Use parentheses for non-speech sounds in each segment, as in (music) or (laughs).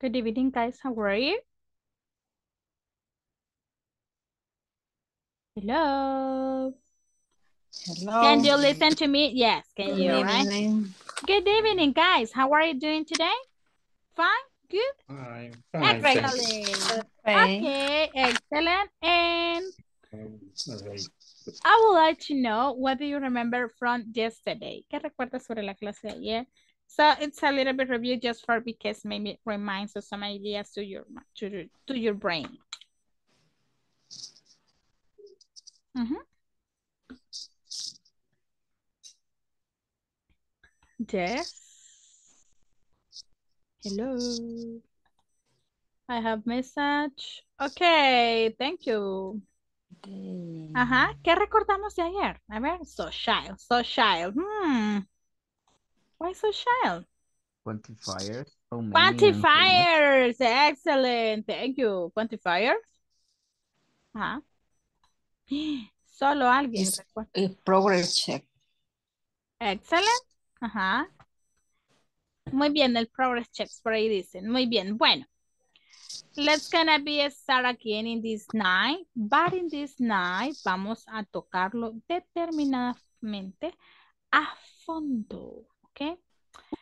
Good evening, guys. How are you? Hello. Hello. Can you listen to me? Yes, can you, Good right? evening. Good evening, guys. How are you doing today? Fine? Good? Fine, Fine, fine, Excellent. Okay. Okay, excellent. And thanks. All right. I would like to know what do you remember from yesterday? ¿Qué recuerdas sobre la clase de ayer? So it's a little bit review just for because maybe it reminds us some ideas to your to, your- to your brain. Mhm. Yes. Hello. I have message. Okay, thank you. Okay. Ajá, ¿qué recordamos de ayer? A ver, so child, so child. Hmm. Why so child? Quantifiers. How many and how much? Quantifiers. Excellent. Thank you. Quantifiers. Ajá. Solo alguien recuerda. A progress check. Excellent. Ajá. Muy bien, el progress checks por ahí dicen. Muy bien. Bueno. Let's gonna be start again in this night. But in this night vamos a tocarlo determinadamente a fondo. ¿Ok?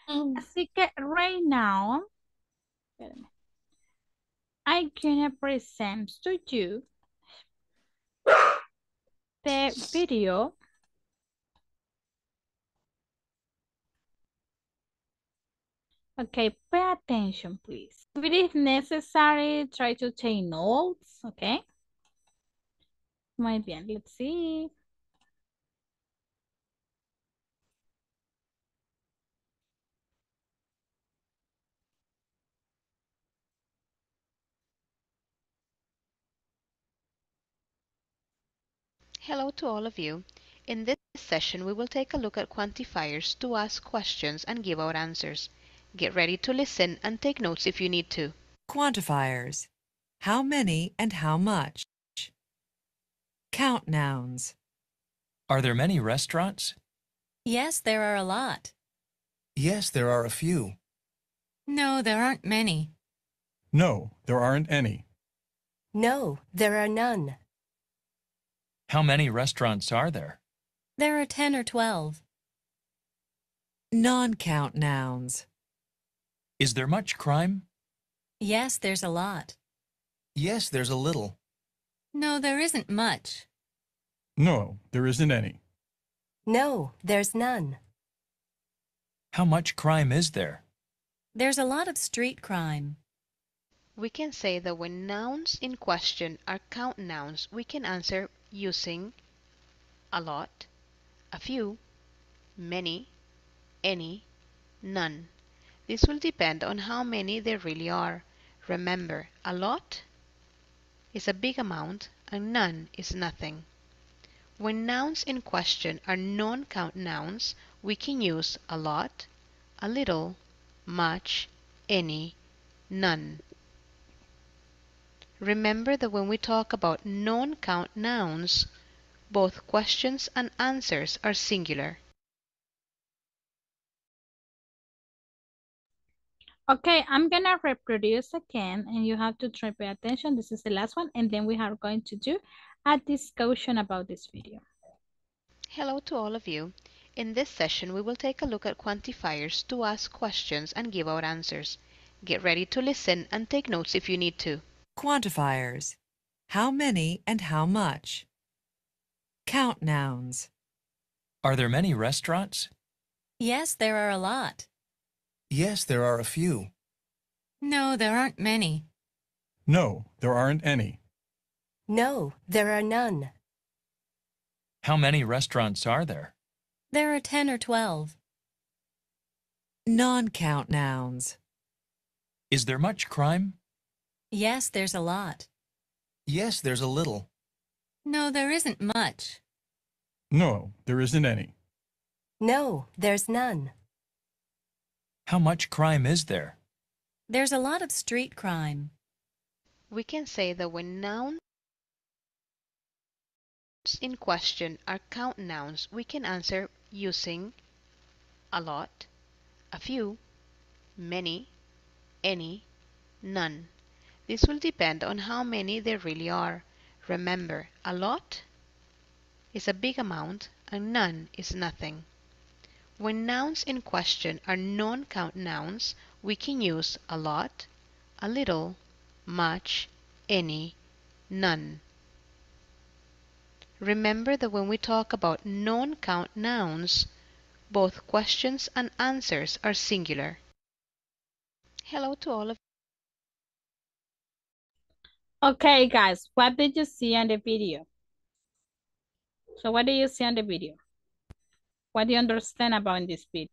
Mm. Así que right now. I'm gonna present to you the video Okay, pay attention, please. If it is necessary, try to take notes, okay? Muy bien, let's see. Hello to all of you. In this session, we will take a look at quantifiers to ask questions and give out answers. Get ready to listen and take notes if you need to. Quantifiers. How many and how much? Count nouns. Are there many restaurants? Yes, there are a lot. Yes, there are a few. No, there aren't many. No, there aren't any. No, there are none. How many restaurants are there? There are 10 or 12. Non-count nouns. Is there much crime? Yes, there's a lot. Yes, there's a little. No, there isn't much. No, there isn't any. No, there's none. How much crime is there? There's a lot of street crime. We can say that when nouns in question are count nouns, we can answer using a lot, a few, many, any, none. This will depend on how many there really are. Remember, a lot is a big amount and none is nothing. When nouns in question are non-count nouns, we can use a lot, a little, much, any, none. Remember that when we talk about non-count nouns, both questions and answers are singular. Okay, I'm gonna reproduce again and you have to try pay attention. This is the last one and then we are going to do a discussion about this video. Hello to all of you. In this session, we will take a look at quantifiers to ask questions and give out answers. Get ready to listen and take notes if you need to. Quantifiers. How many and how much? Count nouns. Are there many restaurants? Yes, there are a lot. Yes, there are a few. No, there aren't many. No, there aren't any. No, there are none. How many restaurants are there? There are 10 or 12. Non-count nouns. Is there much crime? Yes, there's a lot. Yes, there's a little. No, there isn't much. No, there isn't any. No, there's none. How much crime is there? There's a lot of street crime. We can say that when nouns in question are count nouns, we can answer using a lot, a few, many, any, none. This will depend on how many there really are. Remember, a lot is a big amount and none is nothing. When nouns in question are non-count nouns, we can use a lot, a little, much, any, none. Remember that when we talk about non-count nouns, both questions and answers are singular. Hello to all of Okay, guys, what did you see on the video? So what do you see on the video? What do you understand about this video?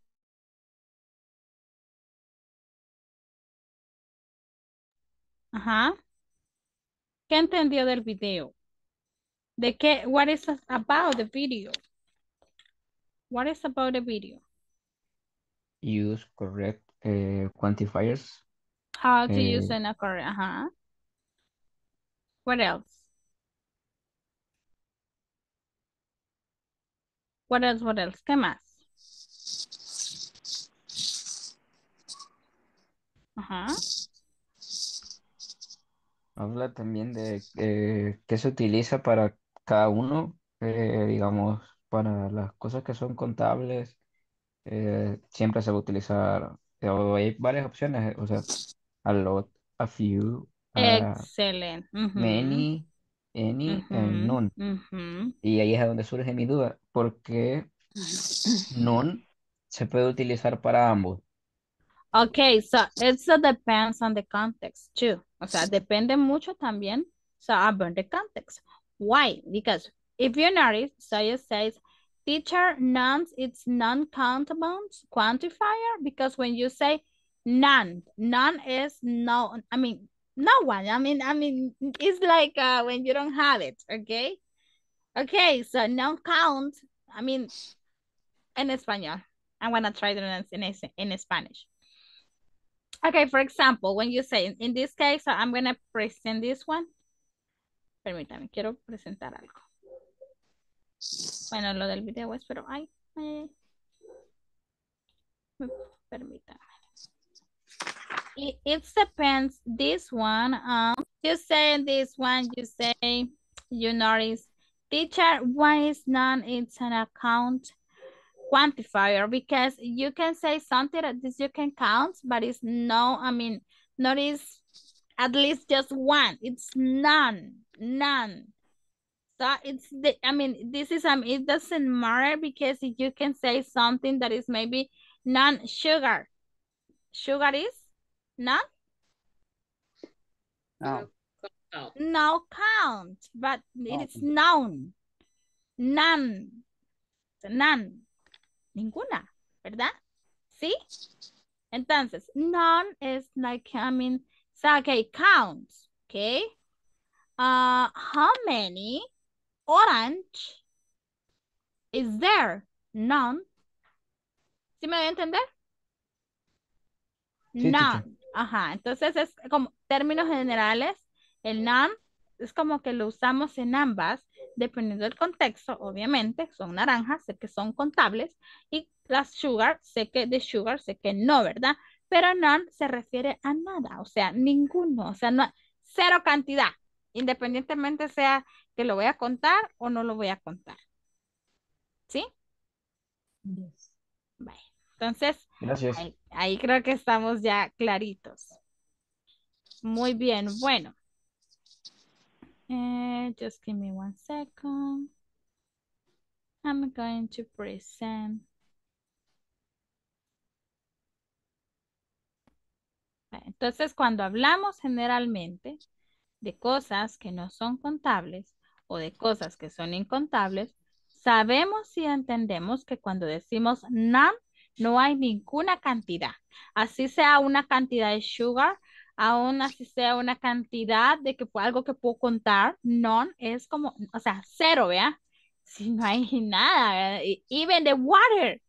Ajá. ¿Qué entendió del video? ¿De qué? What is about the video? What is about the video? Use correct uh, quantifiers. How to Eh, use a correct, ajá. What else? What else, what else? ¿Qué más? Habla también de eh, qué se utiliza para cada uno, eh, digamos, para las cosas que son contables, eh, siempre se va a utilizar, hay varias opciones, o sea, a lot, a few, a Excelente. Many, any, and none. Y ahí es donde surge mi duda, porque none se puede utilizar para ambos. Okay, so it depends on the context too. O sea, depende mucho también. So about the context. Why? Because if you notice, so it says teacher none, it's non-countable quantifier because when you say none, none is no, I mean, no one. I mean, I mean, it's like uh, when you don't have it, okay? Okay, so no count. I mean, in. I'm gonna try to pronounce in, in Spanish. Okay, for example, when you say, in this case, I'm going to present this one. Permítame, quiero presentar algo. Bueno, lo del video es, pero ay, ay. Permítame. It, it depends, this one, um, you say this one, you say, you notice, teacher, why is none, it's an account quantifier because you can say something that this you can count, but it's no, I mean, notice at least just one. It's none, none. So it's the, I mean, this is, um, it doesn't matter because you can say something that is maybe non-sugar. Sugar is No. No count, but it is known. None. None. Ninguna, ¿verdad? ¿Sí? Entonces, none is like, I mean, so, okay, counts, okay? Uh, how many orange is there? None. ¿Sí me voy a entender? Sí, None. Ajá, entonces es como términos generales, el none es como que lo usamos en ambas, dependiendo del contexto, obviamente, son naranjas, sé que son contables, y las sugar, sé que de sugar, sé que no, ¿verdad? Pero none se refiere a nada, o sea, ninguno, o sea, no, cero cantidad, independientemente sea que lo voy a contar o no lo voy a contar. ¿Sí? Vale. Entonces, Ahí creo que estamos ya claritos. Muy bien, bueno. Eh, just give me one second. I'm going to present. Entonces, cuando hablamos generalmente de cosas que no son contables o de cosas que son incontables, sabemos y entendemos que cuando decimos none, no hay ninguna cantidad. Así sea una cantidad de sugar, aún así sea una cantidad de que fue algo que puedo contar, none es como, o sea, cero, ¿vea? Si no hay (laughs) nada, Even the water,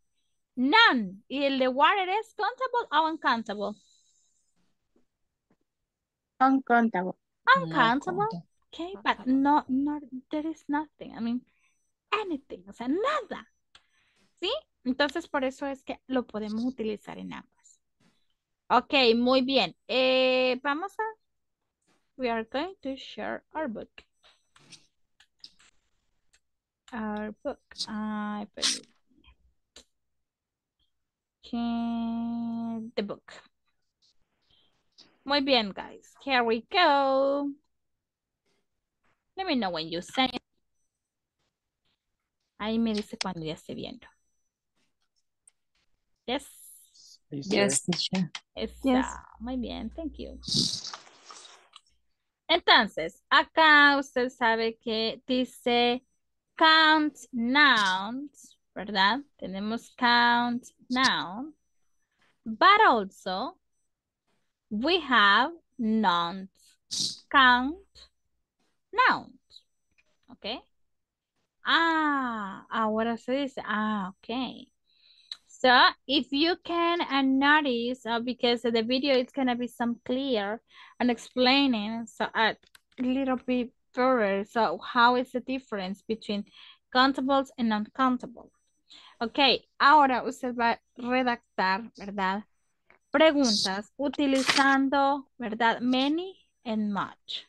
none. ¿Y el de water es countable o uncountable? Uncountable. Uncountable. Okay, but no, no, there is nothing. I mean, anything, o sea, nada. ¿Sí? Entonces, por eso es que lo podemos utilizar en ambas. Ok, muy bien. Eh, vamos a... We are going to share our book. Our book. Ay, permítame. Okay, The book. Muy bien, guys. Here we go. Let me know when you send. Ahí me dice cuando ya esté viendo. Yes. Yes, teacher. Está muy bien, thank you. Entonces, acá usted sabe que dice count nouns, ¿verdad? Tenemos count noun, but also we have nouns, count nouns, ¿ok? Ah, ahora se dice, ah, ok. So if you can uh, notice, uh, because the video is gonna be some clear and explaining so a little bit further. So how is the difference between countables and non-countable? Ok, ahora usted va a redactar, ¿verdad? Preguntas utilizando, ¿verdad? Many and much.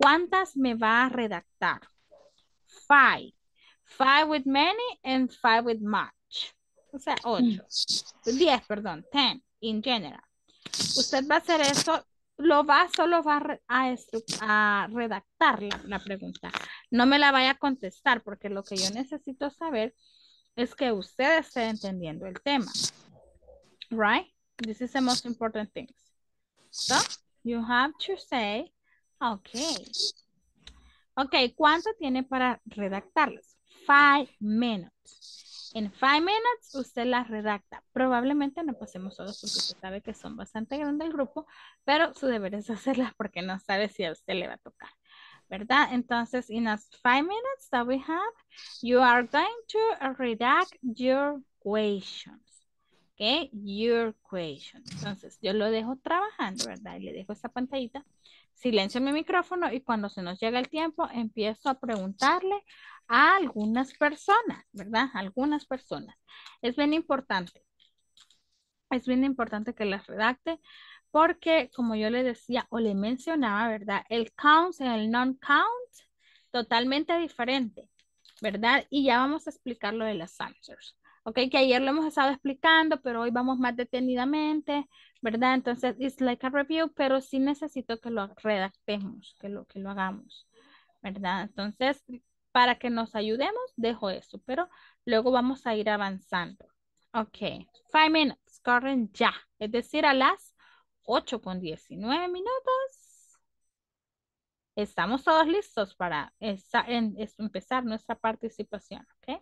¿Cuántas me va a redactar? Five. Five with many and five with much. O sea, 8. 10, perdón, 10 in general. Usted va a hacer eso, lo va, solo va a, a, redactar la, la, pregunta. No me la vaya a contestar porque lo que yo necesito saber es que usted esté entendiendo el tema. Right? This is the most important thing. So, you have to say, okay. Ok, ¿cuánto tiene para redactarlas? Five minutes. En five minutes usted las redacta. Probablemente no pasemos todos porque usted sabe que son bastante grandes el grupo, pero su deber es hacerlas porque no sabe si a usted le va a tocar. ¿Verdad? Entonces, in five minutes that we have, you are going to redact your questions. Okay, your questions. Entonces, yo lo dejo trabajando, ¿verdad? Y le dejo esa pantallita. Silencio mi micrófono y cuando se nos llega el tiempo, empiezo a preguntarle a algunas personas, ¿verdad? Algunas personas. Es bien importante. Es bien importante que las redacte porque, como yo le decía o le mencionaba, ¿verdad? El count y el non-count, totalmente diferente, ¿verdad? Y ya vamos a explicar lo de las answers. Ok, que ayer lo hemos estado explicando, pero hoy vamos más detenidamente, ¿verdad? Entonces, it's like a review, pero sí necesito que lo redactemos, que lo, que lo hagamos, ¿verdad? Entonces, para que nos ayudemos, dejo eso, pero luego vamos a ir avanzando. Ok, five minutes, corren ya, es decir, a las 8 con 19 minutos. Estamos todos listos para empezar nuestra participación, ¿ok?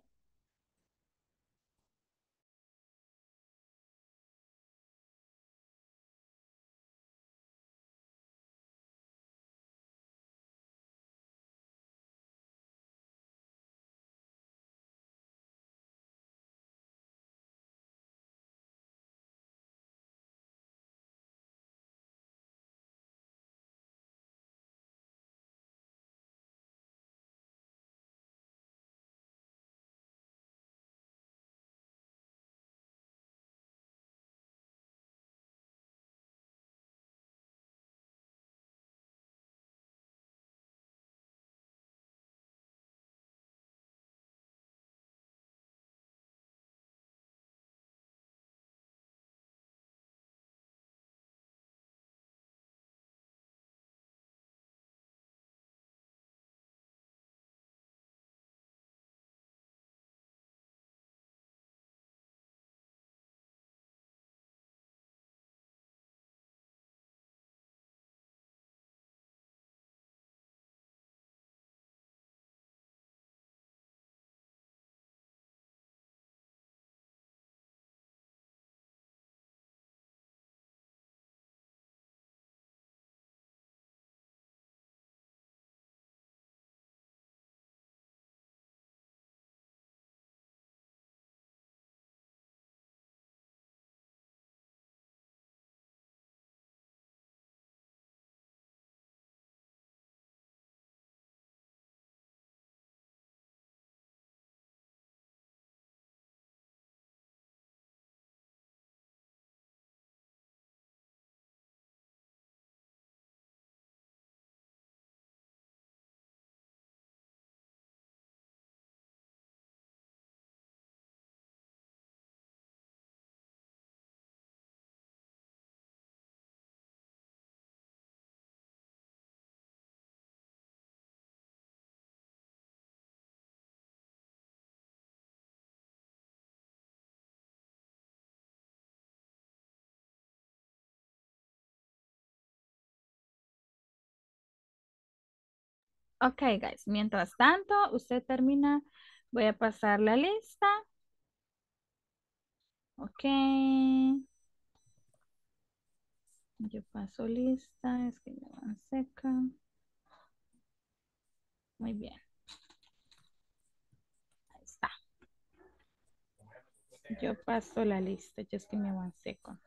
Ok, guys. Mientras tanto, usted termina. Voy a pasar la lista. Ok. Yo paso lista. Es que me van seca. Muy bien. Ahí está. Yo paso la lista. Just give me one second.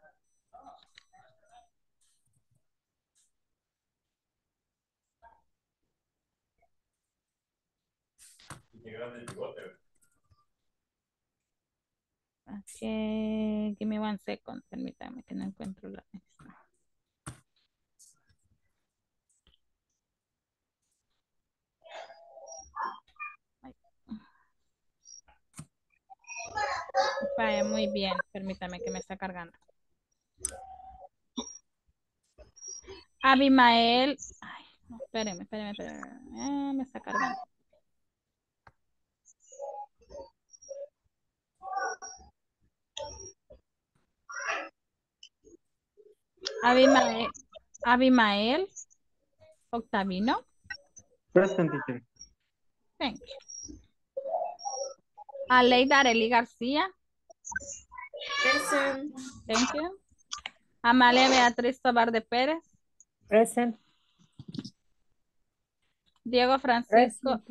Ok, give me one second. Permítame que no encuentro la. Vaya, muy bien. Permítame que me está cargando. Abimael. Ay, espéreme, espéreme, espéreme. Eh, me está cargando. Abimael. Abimael. Octavino. Present teacher. Thank you. Aleida Areli García. Present. Thank you. Amalia Beatriz Tobar de Pérez. Present. Diego Francisco.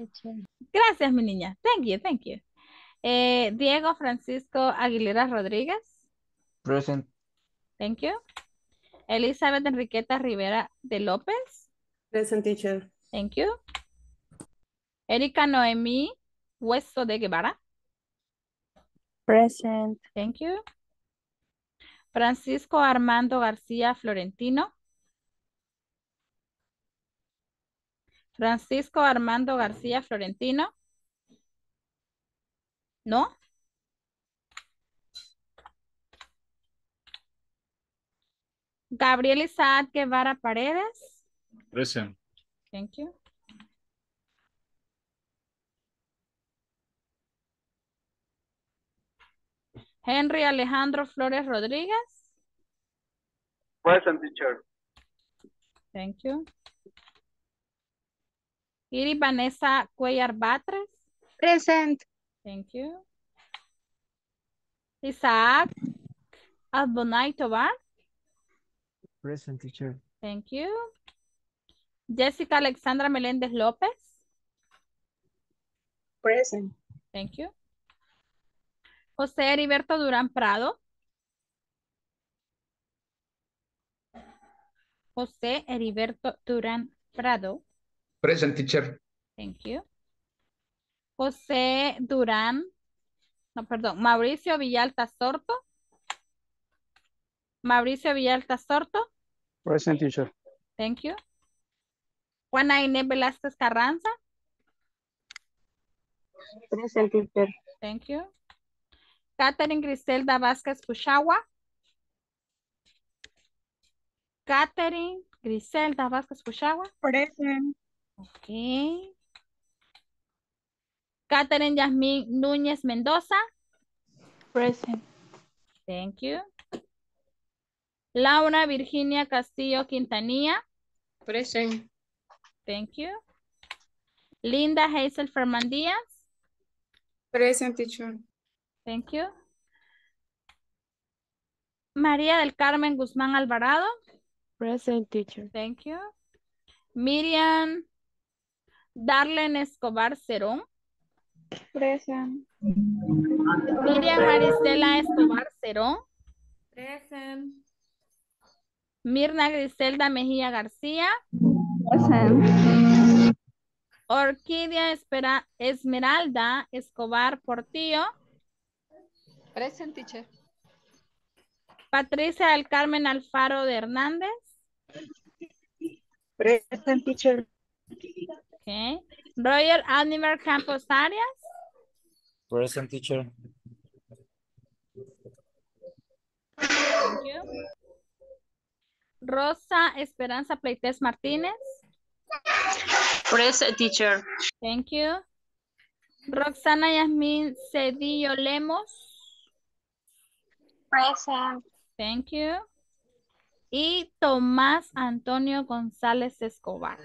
Gracias, mi niña. Thank you, thank you. Eh, Diego Francisco Aguilera Rodríguez. Present. Thank you. Elizabeth Enriqueta Rivera de López. Present teacher. Thank you. Erika Noemí Hueso de Guevara. Present. Thank you. Francisco Armando García Florentino. Francisco Armando García Florentino. ¿No? Gabriel Isaac Guevara Paredes. Present. Thank you. Henry Alejandro Flores Rodríguez. Present teacher. Thank you. Iri Vanessa Cuellar Batres. Present. Thank you. Isaac Albonay Tobar. Present teacher. Thank you. Jessica Alexandra Meléndez López. Present. Thank you. José Heriberto Durán Prado. José Heriberto Durán Prado. Present teacher. Thank you. José Durán. No, perdón. Mauricio Villalta Sorto. Mauricio Villalta Sorto. Present teacher. Thank you. Juana Inés Velázquez Carranza. Present teacher. Thank you. Catherine Griselda Vázquez Puchagua. Catherine Griselda Vázquez Puchagua. Present. Ok. Catherine Yasmín Núñez Mendoza. Present. Thank you. Laura Virginia Castillo Quintanilla. Present. Thank you. Linda Hazel Fermandías. Present teacher. Thank you. María del Carmen Guzmán Alvarado. Present teacher. Thank you. Miriam Darlen Escobar Cerón. Present. Miriam Maricela Escobar Cerón. Present. Mirna Griselda Mejía García. Present. Orquídea Espera- Esmeralda Escobar Portillo. Present teacher. Patricia del Carmen Alfaro de Hernández. Present teacher. Okay. Roger Alniver Campos Arias. Present teacher. Thank you. Rosa Esperanza Pleites Martínez. Present teacher. Thank you. Roxana Yasmín Cedillo Lemos. Present. Thank you. Y Tomás Antonio González Escobar.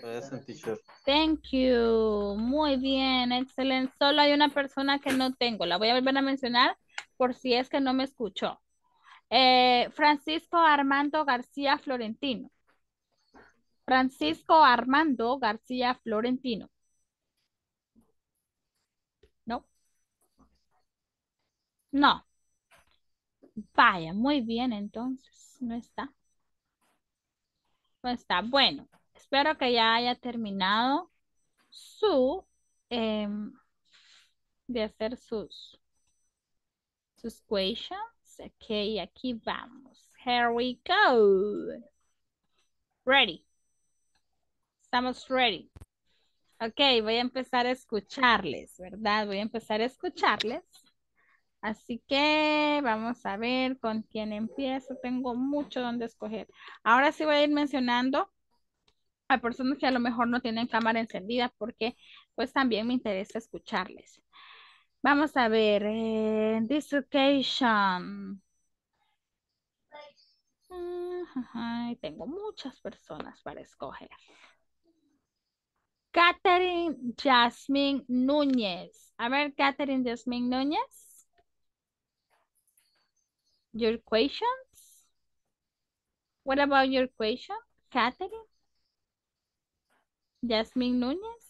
Present teacher. Thank you. Muy bien, excelente. Solo hay una persona que no tengo. La voy a volver a mencionar por si es que no me escuchó. Eh, Francisco Armando García Florentino. Francisco Armando García Florentino. No. No. Vaya, muy bien entonces. No está. No está. Bueno, espero que ya haya terminado su em, de hacer sus sus questions. Ok, aquí vamos. Here we go. Ready. Estamos ready. Ok, voy a empezar a escucharles, ¿verdad? Voy a empezar a escucharles. Así que vamos a ver con quién empiezo. Tengo mucho donde escoger. Ahora sí voy a ir mencionando a personas que a lo mejor no tienen cámara encendida porque pues también me interesa escucharles. Vamos a ver, eh, this occasion. tengo muchas personas para escoger. Catherine Jasmine Núñez. A ver, Catherine Jasmine Núñez. Your questions? What about your question, Catherine? Jasmine Núñez?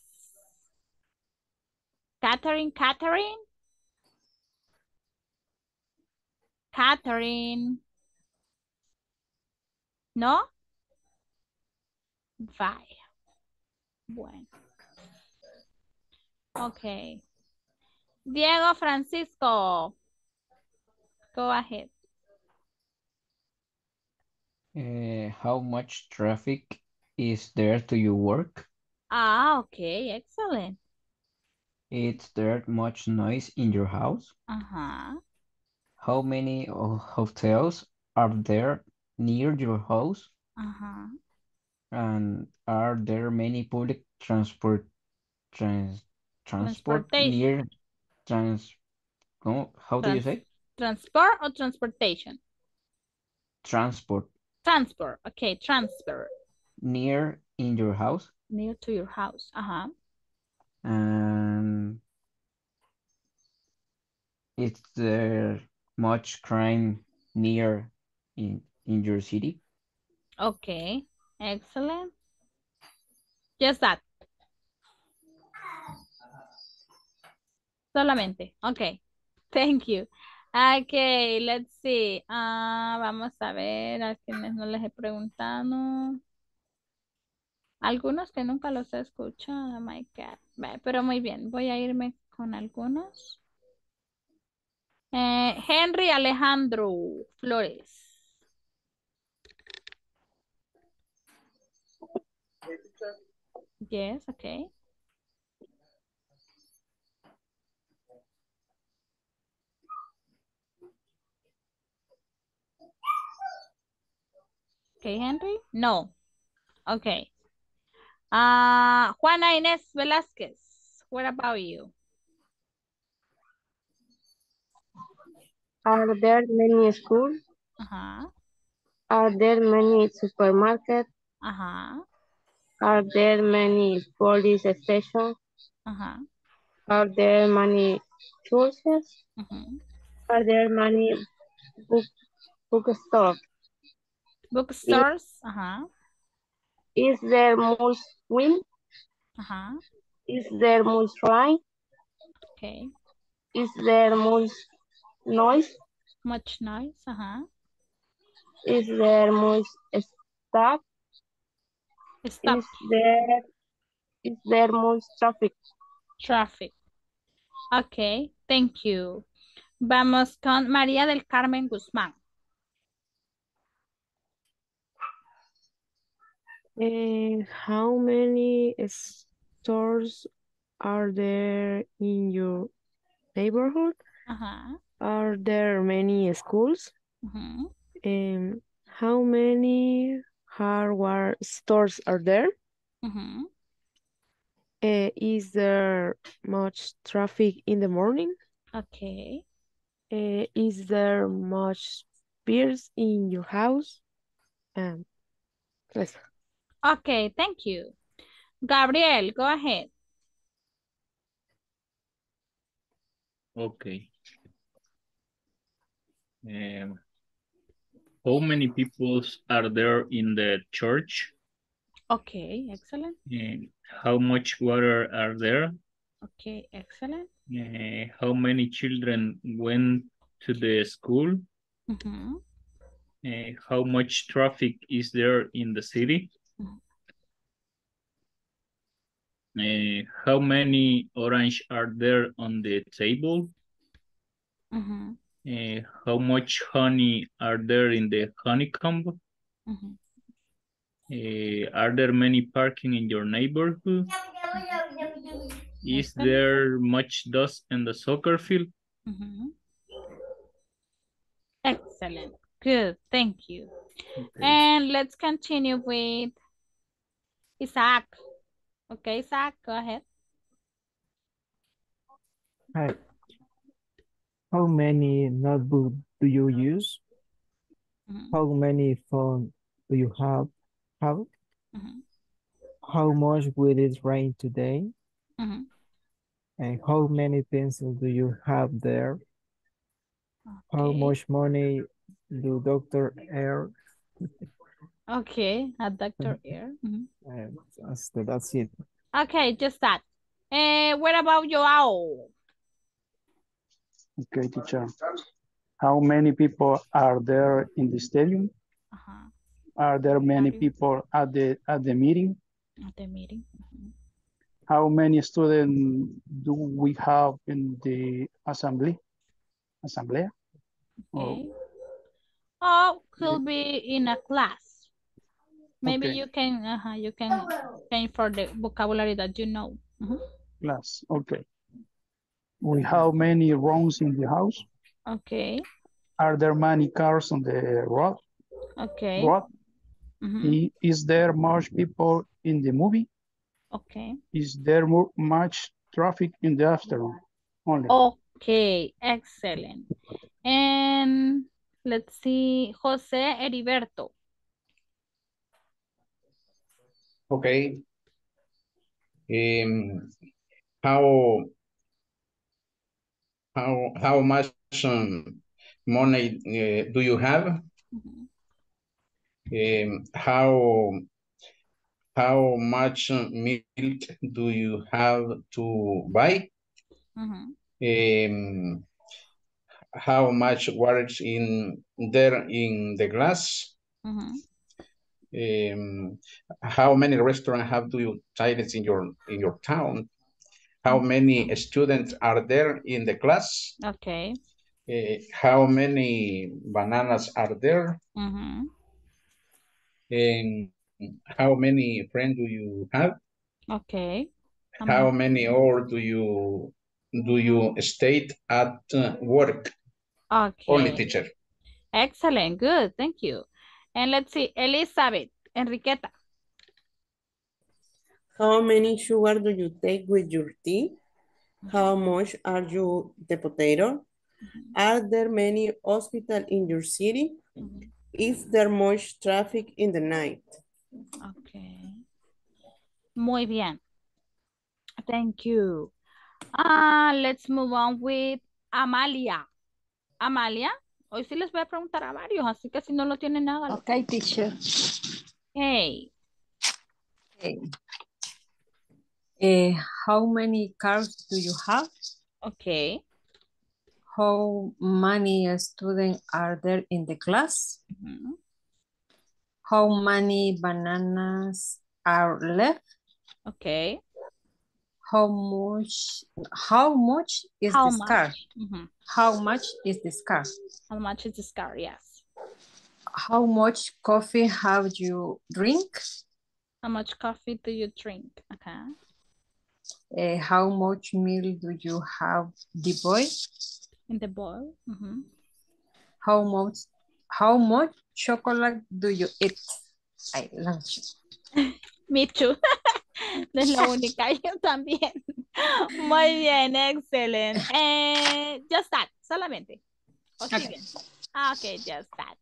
Catherine, Catherine? Catherine. ¿No? Vaya. Bueno. Ok. Diego Francisco. Go ahead. Uh, how much traffic is there to your work? Ah, okay, excellent. Is there much noise in your house? Uh-huh. How many hotels are there near your house? Uh-huh. And are there many public transport trans transport near trans oh, how do you say? Transport or transportation? Transport. Transport. Okay, transport. Near in your house? Near to your house. Uh-huh. And is there much crime near in in your city? Okay. Excellent. Just that. Solamente. Okay. Thank you. Okay, let's see. Uh, vamos a ver a quienes no les he preguntado. Algunos que nunca los he escuchado, my God. Pero muy bien, voy a irme con algunos. Eh, Henry Alejandro Flores. Yes, okay. Okay, Henry? No. Okay. Uh, Juana Inés Velázquez, what about you? Are there many schools? Uh -huh. Are there many supermarkets? Uh -huh. Are there many police stations? Uh -huh. Are there many churches? Uh -huh. Are there many book bookstores? Bookstores? Uh -huh. Is there much wind? Uh -huh. Is there much rain? Okay. Is there much noise? Much noise, uh-huh. Is there much staff? Stop. Is there, is there much traffic? Traffic. Okay, thank you. Vamos con María del Carmen Guzmán. Uh, how many stores are there in your neighborhood? Uh -huh. Are there many schools? Uh -huh. um, how many hardware stores are there? Uh -huh. uh, is there much traffic in the morning? Okay. Uh, is there much appears in your house? Um, eso. Okay, thank you. Gabriel, go ahead. Okay. Um, how many people are there in the church? Okay, excellent. And how much water are there? Okay, excellent. Uh, how many children went to the school? Mhm. Uh, how much traffic is there in the city? Uh, how many orange are there on the table? Mhm. Uh, how much honey are there in the honeycomb? Mhm. Uh, are there many parking in your neighborhood? Is there much dust in the soccer field? Mhm. Excellent. Good. Thank you. And let's continue with Isaac. Okay, Isaac, go ahead. Hi. How many notebooks do you use? Mhm. How many phones do you have? Have? Mhm. How much will it rain today? Mhm. And how many pencils do you have there? How much money do Dr. Air? Okay, a doctor here. Mhm. And that's, that's it. Okay, just that. Eh, what about Joao? Okay, teacher. How many people are there in the stadium? Uh-huh. Are there many people at the at the meeting? At the meeting. How many students do we have in the assembly? Assembly? Okay. Oh, could be in a class. Maybe Okay. you can uh -huh, you can change for the vocabulary that you know. Mhm. Class, okay. We have many rooms in the house. Okay. Are there many cars on the road? Okay. Road? Mhm. I- Is there much people in the movie? Okay. Is there mu- much traffic in the afternoon? Only. Okay, excellent. And let's see, Jose Heriberto. Okay. Um, how how how much um, money uh, do you have? Um, how how much milk do you have to buy? Mhm. Um, how much water is in there in the glass? Mhm. Um, how many restaurants have do you titles in your in your town? How many students are there in the class? Okay. Uh, how many bananas are there? Mhm. And how many friends do you have? Okay. How How many- many hours do you do you stay at uh, work? Okay. Only teacher. Excellent. Good. Thank you. And let's see, Elizabeth, Enriqueta. How many sugar do you take with your tea? How much are you the potato? Are there many hospitals in your city? Is there much traffic in the night? Okay. Muy bien. Thank you. Ah, let's move on with Amalia. Amalia, hoy sí les voy a preguntar a varios, así que si no lo tienen nada. Ok, teacher. Hey. Okay. Eh, how many cars do you have? Okay. How many students are there in the class? How many bananas are left? Okay. How much how much is How this much? car? Mhm. How much is this car? How much is this car? Yes. How much coffee have you drink? How much coffee do you drink? Okay. Eh, how much milk do you have the boy? In the bowl. Mhm. How much how much chocolate do you eat? I lunch. (laughs) Me too. (laughs) No (laughs) es la única, (laughs) yo también. Muy bien, excelente. Eh, just that, solamente. O. Okay, just that.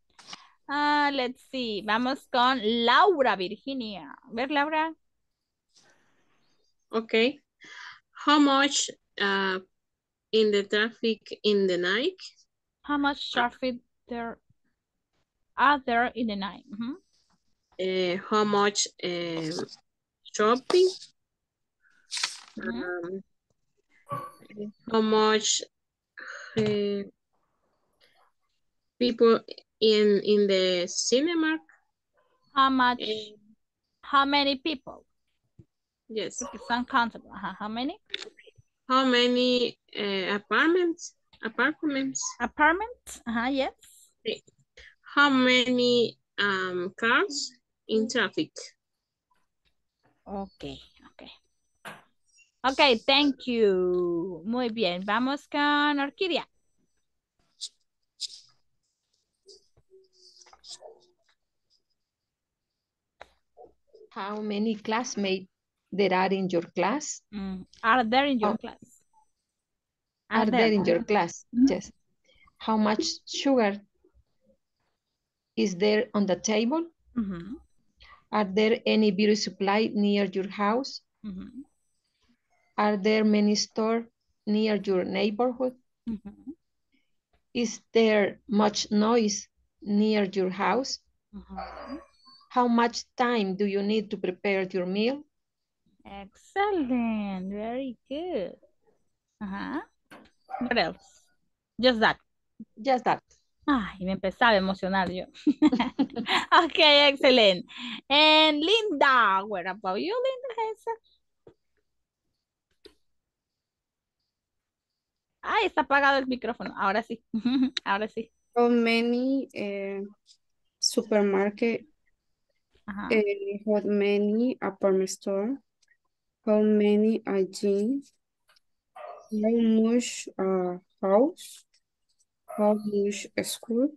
Ah, let's see. Vamos con Laura Virginia. Ver, Laura. Okay. How much uh, in the traffic in the night? How much traffic there are there in the night? Uh, how much um, shopping? Um, how much uh, people in in the cinema? How much? how many people? Yes. Porque son countable. Ajá, How many? How many uh, apartments? Apartments. Apartments. Ajá, yes. How many um, cars in traffic? Okay, okay. Okay, thank you. Muy bien. Vamos con Orquídea. How many classmates there are in your class? Mm, Are there in your Oh. class? Are there in your class? Yes. How much sugar is there on the table? Ujú, Are there any beauty supply near your house? ujú, Are there many stores near your neighborhood? ujú, Is there much noise near your house? ujú. How much time do you need to prepare your meal? Excellent. Very good. Ajá. What else? Just that. Just that. Ay, me empezaba a emocionar yo. (laughs) okay, excellent. And Linda, what about you, Linda Hesa? Ay, está apagado el micrófono. Ahora sí. (laughs) Ahora sí. How many uh, supermarket? Ajá. Uh, how many apartment store? How many are gym? How much uh, house? How much school?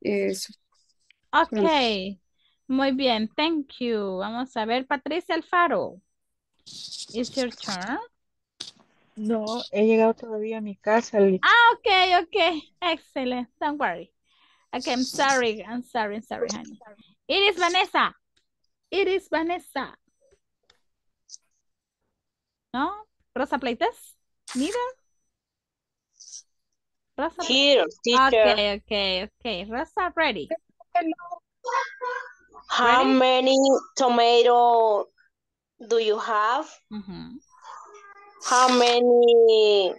Is Ok. Muy bien. Thank you. Vamos a ver, Patricia Alfaro. It's your turn. No, he llegado todavía a mi casa. Ah, okay, okay. Excellent. Don't worry. Okay, I'm sorry. I'm sorry. I'm sorry, honey. It is Vanessa. It is Vanessa. No? Rosa Pleites? Neither? Rosa Here, teacher. Okay, okay, okay. Rosa, ready. How Ready? many tomato do you have? Mhm. How many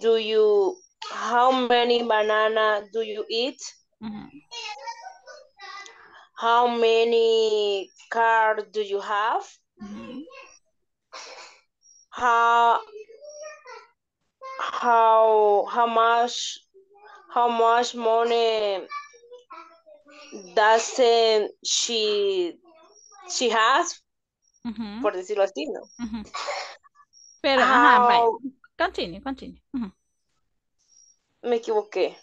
do you, how many banana do you eat? Mhm. How many cars do you have? Mhm. How, how, how much, how much money doesn't she, she has? Por decirlo así, ¿no? Pero, ajá, How- bye. Continue, continue. Me equivoqué.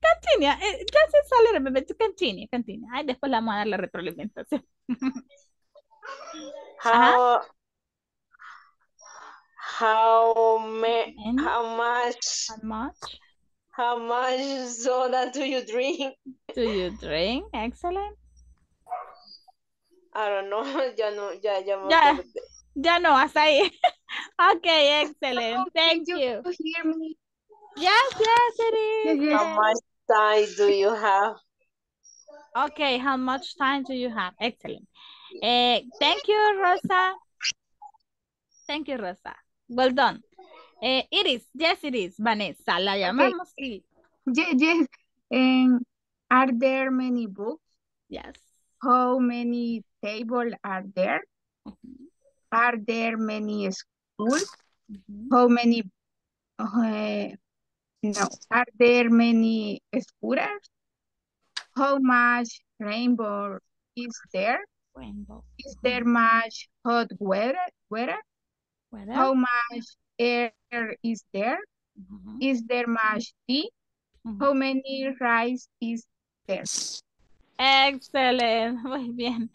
Continue. Just a little bit, continue, continue. Ay, después le vamos a dar la retroalimentación. How, how, ma- how much, How much how much soda do you drink? (laughs) do you drink? Excellent. I don't know, (laughs) ya no, ya, ya me Ya, ya no, hasta ahí. (laughs) Okay, excellent. Thank you. hear me? Yes, yes, it is. How much time do you have? Okay, how much time do you have? Excellent. Eh, thank you, Rosa. Thank you, Rosa. Well done. Eh, it is, yes, it is. Vanessa, la llamamos. y- Yes, yes. And are there many books? Yes. How many tables are there? Are there many schools? How many? uh, no. Are there many scooters? How much rainbow is there? Rainbow. Is there much hot weather? Weather? How much air is there? Ujú. Is there much tea? Mm-hmm. How many rice is there? Excelente, (laughs) muy bien.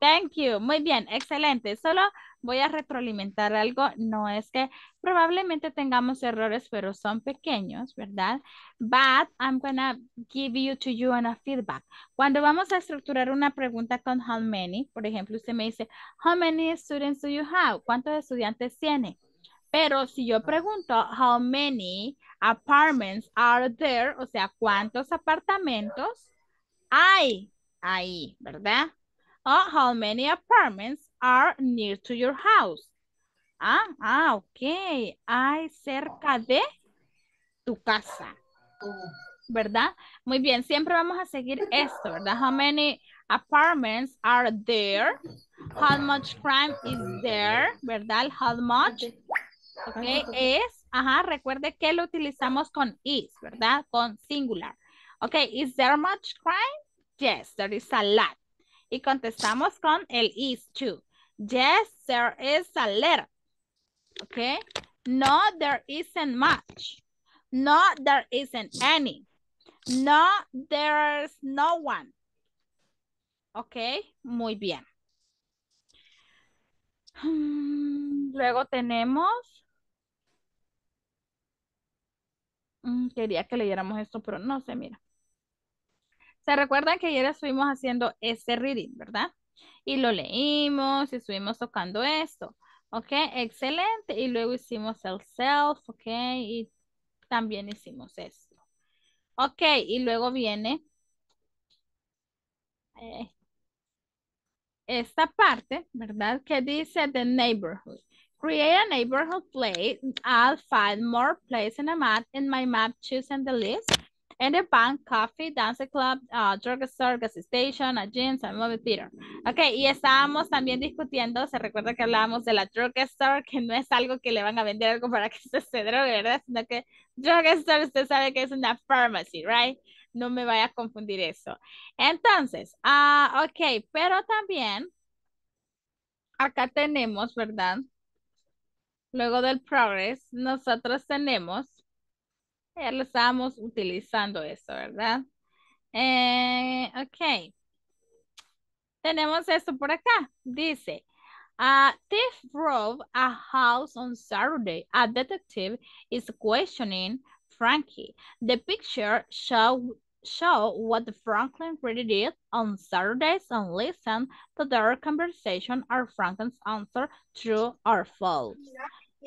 Thank you, muy bien, excelente. Solo voy a retroalimentar algo. No es que probablemente tengamos errores, pero son pequeños, ¿verdad? But I'm gonna give you to you a feedback. Cuando vamos a estructurar una pregunta con how many, por ejemplo, usted me dice, how many students do you have? ¿Cuántos estudiantes tiene? Pero si yo pregunto, how many apartments are there? O sea, ¿cuántos apartamentos hay ahí, verdad? Oh, how many apartments are near to your house? Ah, ah, ok. Hay cerca de tu casa. ¿Verdad? Muy bien, siempre vamos a seguir esto, ¿verdad? How many apartments are there? How much crime is there? ¿Verdad? How much? Ok, es, ajá, recuerde que lo utilizamos con is, ¿verdad? Con singular. Ok, is there much crime? Yes, there is a lot. Y contestamos con el is too. Yes, there is a little. Okay. No, there isn't much. No, there isn't any. No, there's no one. Ok, muy bien. Hmm, Luego tenemos... Mm, Quería que leyéramos esto, pero no se mira. ¿Se recuerdan que ayer estuvimos haciendo este reading, verdad? Y lo leímos y estuvimos tocando esto. Ok, excelente. Y luego hicimos el self, ok, y también hicimos esto. Ok, y luego viene eh, esta parte, ¿verdad? Que dice the neighborhood. Create a neighborhood plate. I'll find more places in a map. In my map, choosing the list. And a bank, coffee, dance club, uh, drugstore, gas station, a gym, a movie theater. Ok, y estábamos también discutiendo, se recuerda que hablábamos de la drugstore, que no es algo que le van a vender algo para que (laughs) se se drogue, ¿verdad? Sino que drugstore usted sabe que es una pharmacy, right? No me vaya a confundir eso. Entonces, ah, ok, pero también acá tenemos, ¿verdad? Luego del progress, nosotros tenemos ya lo estábamos utilizando eso, ¿verdad? Eh, ok. Tenemos esto por acá. Dice, a thief robbed a house on Saturday. A detective is questioning Frankie. The picture show, show what Franklin really did on Saturdays and listen to their conversation or Franklin's answer true or false.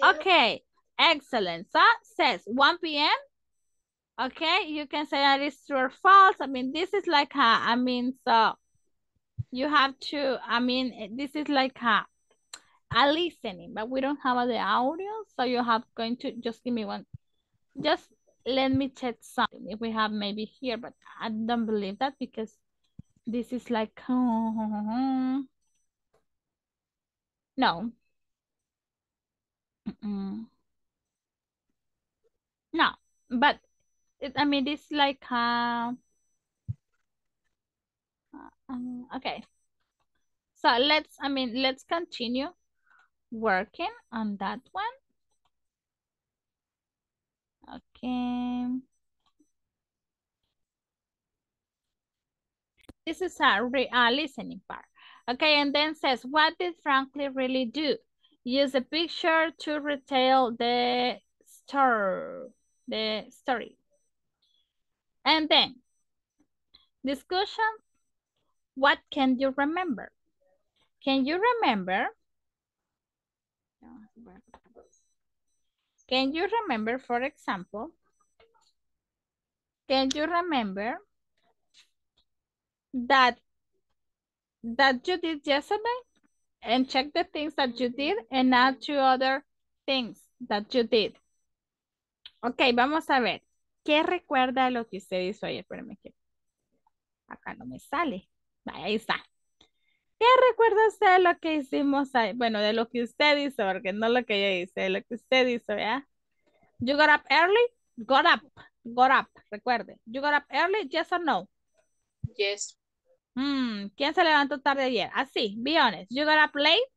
Okay, excellent. So says 1 p.m. Okay, you can say that it's true or false. I mean, this is like a, I mean, so you have to, I mean, this is like a, a listening, but we don't have the audio. So you have going to, just give me one, just let me check something if we have maybe here, but I don't believe that because this is like, (laughs) no. Mm -mm. No, but it, I mean, it's like, uh, um, okay. So let's, I mean, let's continue working on that one. Okay. This is a re uh, listening part. Okay, and then says, what did Franklin really do? Use a picture to retell the story. The story. And then, discussion, what can you remember? Can you remember? Can you remember, for example, can you remember that that you did yesterday? And check the things that you did and add two other things that you did. Ok, vamos a ver. ¿Qué recuerda de lo que usted hizo ayer? Espérame que acá no me sale. Ahí está. ¿Qué recuerda usted de lo que hicimos ahí? Bueno, de lo que usted hizo, porque no lo que yo hice, de lo que usted hizo, ¿ya? You got up early? Got up. Got up. Recuerde. You got up early? Yes or no? Yes. Hmm, ¿Quién se levantó tarde ayer? Así, ah, be honest. You got up late?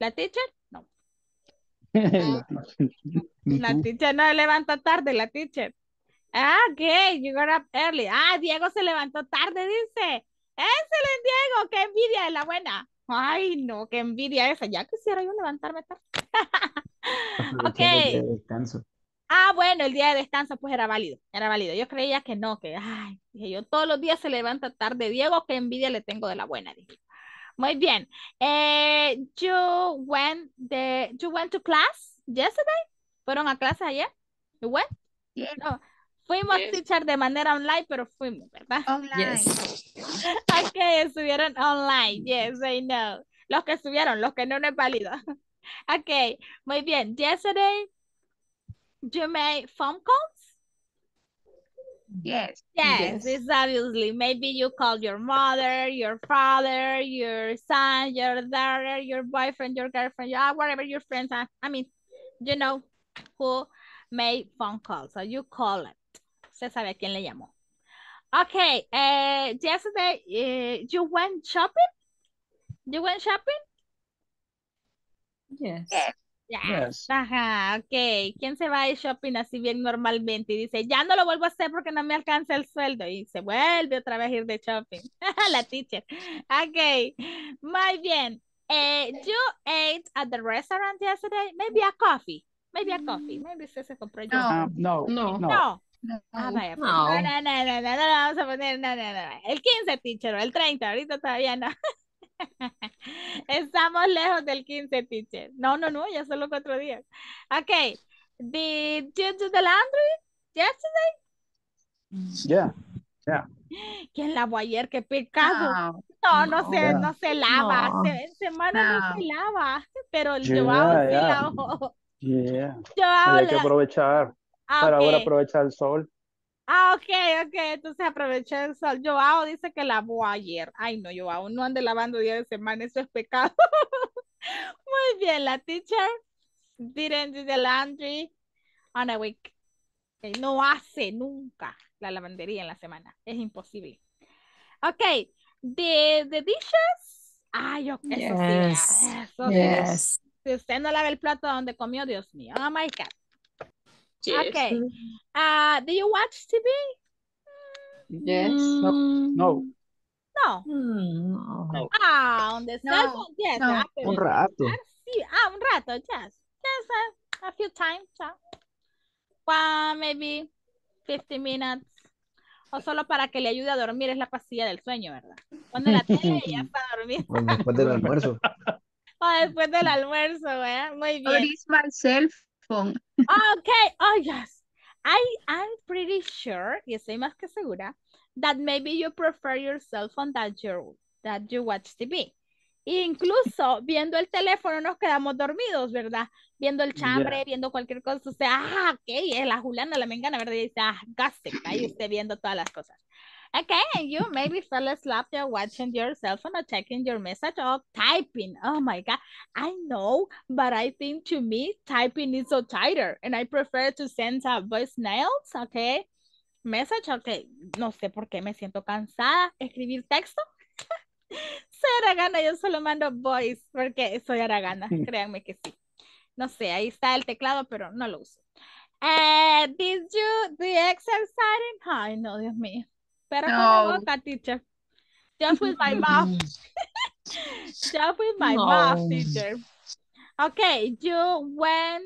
¿La teacher? No. (laughs) la teacher no levanta tarde, la teacher. Ah, ok, you got up early. Ah, Diego se levantó tarde, dice. Excelente, Diego, qué envidia de la buena. Ay, no, qué envidia esa. Ya quisiera yo levantarme tarde. (laughs) Aprovechando el día de descanso. Ah, bueno, el día de descanso pues era válido, era válido. Yo creía que no, que, ay, dije yo, todos los días se levanta tarde. Diego, qué envidia le tengo de la buena, dije. Muy bien. Eh, you went the, you went to class yesterday? ¿Fueron a clase ayer? You went? No. Fuimos Yes. teacher de manera online, pero fuimos, ¿verdad? Online. (laughs) Ok, estuvieron online. Yes, I know. Los que estuvieron, los que no, no es válido. (laughs) Ok, muy bien. Yesterday, you made phone calls? Yes. Yes, it's obviously. Maybe you called your mother, your father, your son, your daughter, your boyfriend, your girlfriend, yeah, whatever your friends are. I mean, you know who made phone calls. So you call it. Usted sabe a quién le llamó. Okay, uh, yesterday uh, you went shopping? You went shopping? Yes. Yes. Ajá, ok. ¿Quién se va a ir shopping así bien normalmente y dice, ya no lo vuelvo a hacer porque no me alcanza el sueldo y se vuelve otra vez a ir de shopping? (laughs) La teacher. Ok, muy bien. Eh, you ate at the restaurant yesterday? Maybe a coffee. Maybe a coffee. Maybe usted se compró yo. No, no, No. Ah, vaya. pues, No. No, no, no, no, no, no, vamos a poner, no, no, no. El 15, teacher, el 30, ahorita todavía no. (laughs) Estamos lejos del 15, teacher. No, no, no, ya solo cuatro días. Ok. Did you do the laundry yesterday? Yeah, yeah. ¿Quién lavó ayer? ¡Qué pecado! No, No, no, se, no. no se lava. No. Se- en semana no, No. se lava. Pero el Yeah, Joao sí yeah. lavó. Yeah. Joao Hay que la- aprovechar Ah, para ahora ok. aprovechar el sol. Ah, ok, ok, entonces aproveché el sol. Joao dice que lavó ayer. Ay, no, Joao, no ande lavando día de semana, eso es pecado. (laughs) Muy bien, la teacher didn't do the laundry on a week. No hace nunca la lavandería en la semana, es imposible. Ok, the, the dishes. Ah, yo, eso Yes. sí, eso sí. Yes. Si usted no lava el plato donde comió, Dios mío. Oh my God. Yes. Okay. Uh, do you watch TV? Yes. Mm. No, No. Mm, no. Ah, on the cell No, phone, yes. no. after Un rato. Sí, ah, un rato, yes. Yes, uh, a few times. uh, one, maybe 50 minutes. O solo para que le ayude a dormir, es la pastilla del sueño, ¿verdad? Pone la tele y ya está dormido. Pues después del almuerzo. (laughs) O después del almuerzo, ¿verdad? Muy Or bien. is my cell phone. Okay, oh yes. I I'm pretty sure, y estoy más que segura, that maybe you prefer your cell phone that you that you watch TV. Incluso viendo el teléfono nos quedamos dormidos, ¿verdad? Viendo el chambre, Yeah. viendo cualquier cosa. O sea, ah, ok, es la Juliana, la mengana, ¿verdad? Y dice, ah, gossip, ahí esté viendo todas las cosas. Okay, and you maybe fell asleep there watching your cell phone or checking your message or typing. Oh my God. I know, but I think to me, typing is so tighter and I prefer to send a voice nails, okay? Message, okay. No sé por qué me siento cansada. Escribir texto. (laughs) soy aragana, yo solo mando voice porque soy aragana, créanme que sí. No sé, ahí está el teclado, pero no lo uso. Eh, did you do exercising? Ay, no, Dios mío. Pero con la No. boca, teacher. Just with my mouth. Just with my No. mouth, teacher. Okay, you went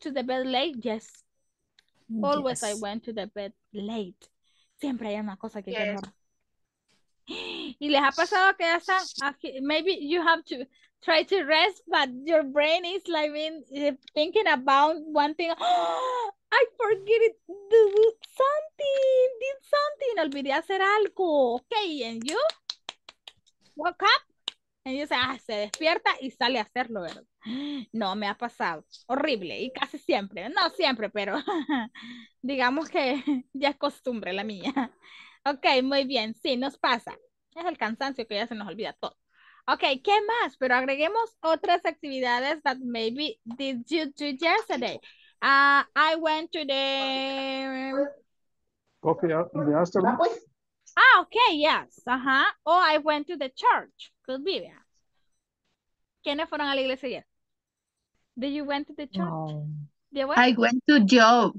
to the bed late? Yes. Always I went to the bed late. Siempre hay una cosa que Yes. no- (gasps) Y les ha pasado que ya están aquí, maybe you have to try to rest, but your brain is like being, eh, thinking about one thing. (gasps) I forget it, do something, did something, olvidé hacer algo. Okay, and you woke up and you say, ah, se despierta y sale a hacerlo, ¿verdad? (gasps) No, me ha pasado. Horrible y casi siempre. No siempre, pero (laughs) digamos que (laughs) ya es costumbre la mía. (laughs) Ok, muy bien. Sí, nos pasa. Es el cansancio que ya se nos olvida todo. Ok, ¿qué más? Pero agreguemos otras actividades that maybe did you do yesterday. Uh, I went to the... coffee in the afternoon. Ah, okay, yes. Ajá. Or I went to the church. Could be, yeah. ¿Quiénes fueron a la iglesia ayer? Did you went to the church? No. I went to job.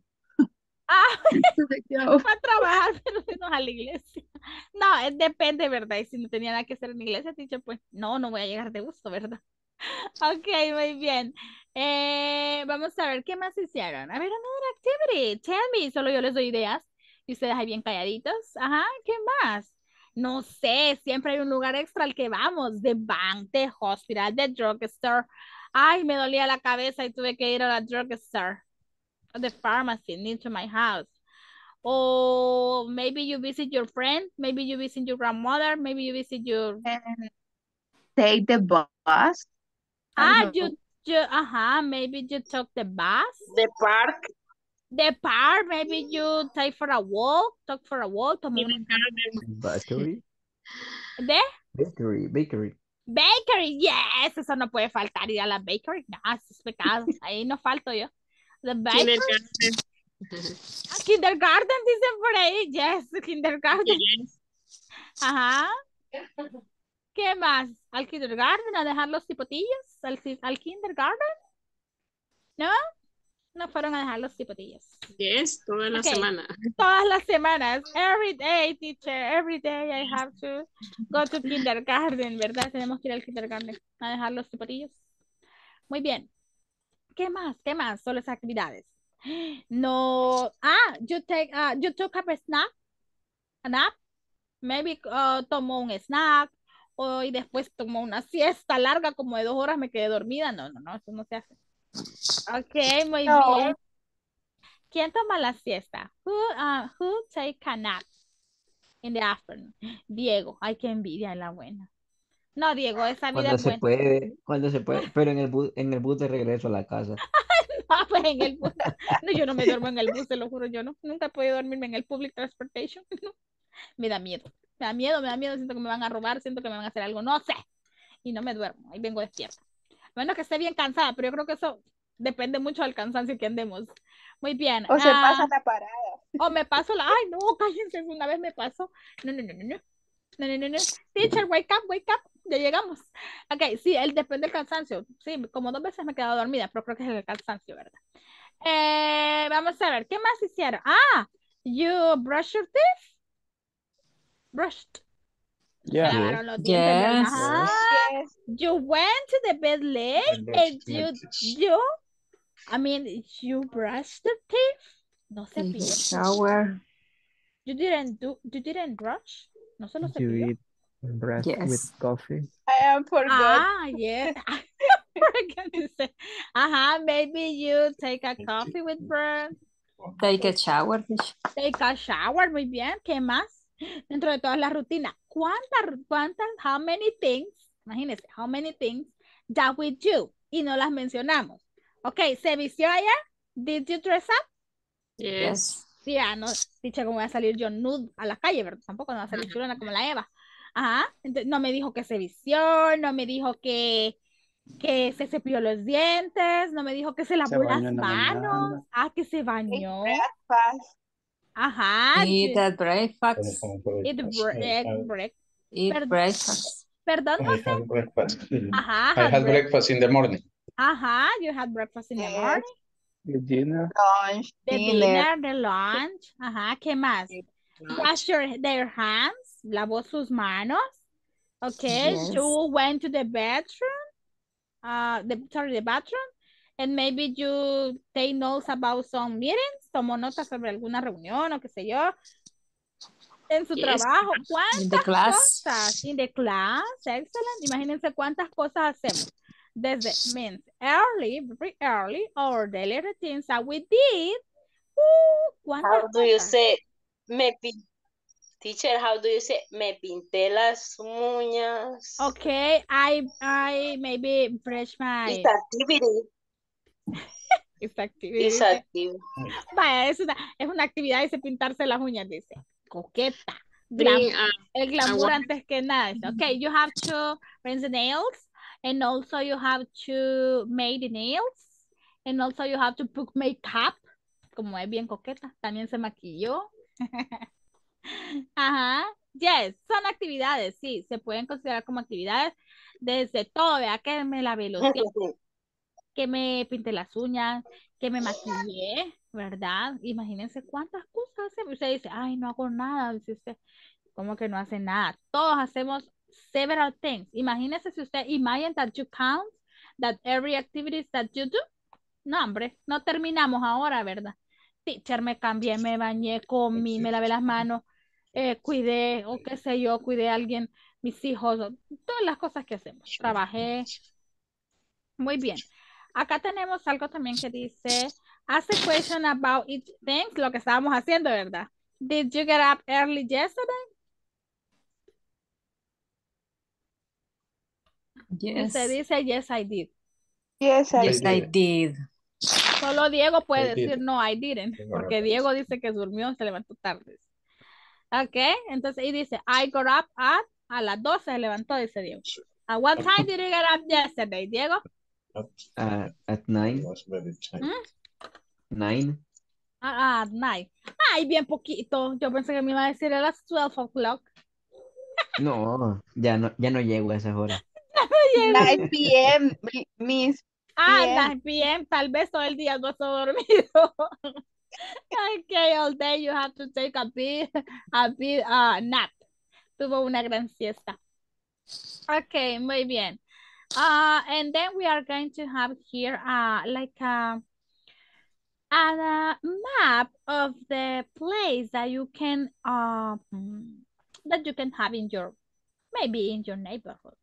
Ah, (laughs) para trabajar, pero menos a la iglesia. No, depende, ¿verdad? Y si no tenía nada que hacer en la iglesia, teacher, pues no, no voy a llegar de gusto, ¿verdad? (laughs) Ok, muy bien. Eh, vamos a ver, ¿qué más hicieron? A ver, another activity. Tell me, solo yo les doy ideas y ustedes ahí bien calladitos. Ajá, ¿qué más? No sé, siempre hay un lugar extra al que vamos, the bank, the hospital, the drugstore. Ay, me dolía la cabeza y tuve que ir a la drugstore, the pharmacy near to my house. Or maybe you visit your friend, maybe you visit your grandmother, maybe you visit your... Take the bus. Ah, you, you, uh-huh, maybe you took the bus. The park. The park, maybe you take for a walk, talk for a walk. tomó una- Bakery. ¿De? Bakery, bakery. Bakery, yes, eso no puede faltar ir a la bakery. No, eso es pecado. (laughs) Ahí no falto yo. The bakery. (laughs) Kindergarten dicen por ahí. Yes, kindergarten. Ajá. ¿Qué más? ¿Al kindergarten? ¿A dejar los tipotillos? ¿Al, al kindergarten? ¿No? No fueron a dejar los tipotillos. Yes, toda la Ok. semana. Todas las semanas. Every day, teacher. Every day I have to go to kindergarten, ¿verdad? Tenemos que ir al kindergarten a dejar los tipotillos. Muy bien. ¿Qué más? ¿Qué más? Solo esas actividades. No. Ah, you take, uh, you took up a snack. A nap. Maybe uh, tomó un snack. O, y después tomó una siesta larga como de dos horas, me quedé dormida. No, no, no, eso no se hace. Ok, muy No. bien. ¿Quién toma la siesta? Who, uh, who take a nap in the afternoon? Diego. Ay, qué envidia en la buena. No, Diego, esa vida Cuando es se buena. puede, cuando se puede, pero en el bus, en el bus de regreso a la casa. (laughs) Ah, pues (laughs) en el bus. No, yo no me duermo en el bus, te lo juro, yo no. Nunca he podido dormirme en el public transportation. (laughs) Me da miedo. Me da miedo, me da miedo. Siento que me van a robar, siento que me van a hacer algo. No sé. Y no me duermo. Ahí vengo despierta. Bueno, que esté bien cansada, pero yo creo que eso depende mucho del cansancio que andemos. Muy bien. O se ah, pasa la parada. O me paso la. Ay, no, cállense. Una vez me pasó. No, no, no, no, no. No, no, no, no. Teacher, wake up, wake up. Ya llegamos. Ok, sí, él depende del cansancio. Sí, como dos veces me he quedado dormida, pero creo que es el cansancio, ¿verdad? Eh, vamos a ver, ¿qué más hicieron? Ah, you brush your teeth. Brushed. Yeah. Lavaron los dientes, ¿verdad? Yes. Ajá. You went to the bed late and you, you, I mean, you brushed the teeth. No se pilló. shower. You didn't do, you didn't brush. No se lo cepilló. Eat bread Yes. with coffee. I am forgot. Ah, yeah. Forgot to say. Ajá, maybe you take a coffee with bread. Take a shower. Take a shower, muy bien. ¿Qué más? Dentro de todas las rutinas. ¿Cuántas, cuántas, how many things, imagínense, how many things that we do? Y no las mencionamos. Ok, ¿se vistió ayer? Did you dress up? Yes. Sí, ah, no, dicha cómo voy a salir yo nude a la calle, pero tampoco no va a salir chulona como la Eva. Ajá, entonces no me dijo que se vistió, no me dijo que, que se cepilló los dientes, no me dijo que se lavó las la manos, mañana. ah, que se bañó. Breakfast. Ajá, Eat breakfast. eat bre- egg break- Eat Per- breakfast. Perdón, I José. had breakfast. Ajá, I had had break- breakfast in the morning. Ajá, you had breakfast in the Yes. morning, The dinner. Lunch. the dinner. dinner, the lunch, ajá, ¿qué más? Wash your, their hands, lavó sus manos. Okay, Yes. you went to the bathroom, uh, the, sorry, the bathroom, and maybe you take notes about some meetings, tomó notas sobre alguna reunión o qué sé yo, en su Yes. trabajo. In the ¿Cuántas class. cosas? In the class, excellent. Imagínense cuántas cosas hacemos. Desde means early, very early, or daily routines that we did. Uh, ¿cuántas How do you cosas? say pin teacher, how do you say me pinté las uñas? Okay, I, I maybe brush my... It's activity. (laughs) It's activity. It's activity. Vaya, es una, es una actividad ese pintarse las uñas, dice. Coqueta. Bring Glam- a, el glamour antes que nada. Okay, you have to rinse the nails. And also you have to make the nails. And also you have to put makeup. Como es bien coqueta. También se maquilló. (laughs) Ajá. Yes, son actividades, sí. Se pueden considerar como actividades. Desde todo, vea, que me lavé los dientes, que me pinté las uñas, que me maquillé, ¿verdad? Imagínense cuántas cosas hacemos. Usted dice, ay, no hago nada. Dice usted, ¿cómo que no hace nada? Todos hacemos several things. Imagínese si usted imagine that you count that every activity that you do. No, hombre, no terminamos ahora, ¿verdad? Teacher, me cambié, me bañé, comí, me lavé las manos, eh, cuidé, o qué sé yo, cuidé a alguien, mis hijos, o todas las cosas que hacemos. Trabajé. Muy bien. Acá tenemos algo también que dice, ask a question about each thing, lo que estábamos haciendo, ¿verdad? Did you get up early yesterday? Yes. Usted dice, yes, I did. Yes, I Yes, I did. Solo Diego puede I did. decir, no, I didn't, porque. Diego dice que durmió, se levantó tarde. Ok, entonces, y dice, I got up at, a las 12 se levantó, dice Diego. At what time did you get up yesterday, Diego? Uh, at nine, ¿Mm? nine. Ah, at night. Ay, bien poquito. Yo pensé que me iba a decir a las 12 o'clock. (laughs) No, ya no, ya no llego a esas horas. 9 p.m. mi- Miss. Ah, PM. 9 p.m. Tal vez todo el día no estoy dormido. (laughs) Okay, all day you have to take a bit, a bit, uh, nap. Tuvo una gran siesta. Okay, muy bien. Uh, and then we are going to have here, uh, like a, a map of the place that you can, um, that you can have in your, maybe in your neighborhood.